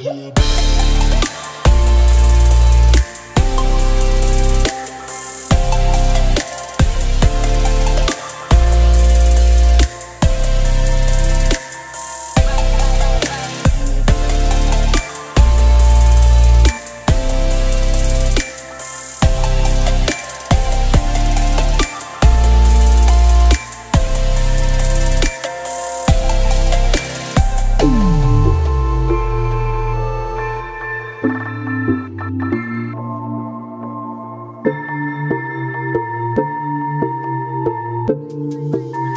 Yeah. Música